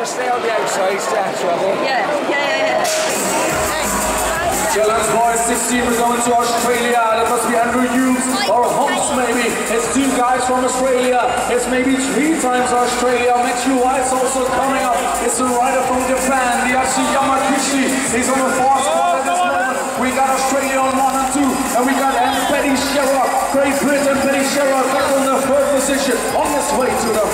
Just stay on the outside, stay out of trouble. Yeah, yeah, yeah, yeah. Challenge boys 16 we're going to Australia. That must be Andrew Hughes or Holmes maybe. It's two guys from Australia. It's maybe three times Australia. Matthew White's also coming up. It's a rider from Japan, the Yamakishi. He's on the fourth spot at this moment. We got Australia on one and two. And we got Andy Betty Sherrock, Great Britain, Betty Sherrock back on the third position on his way to the.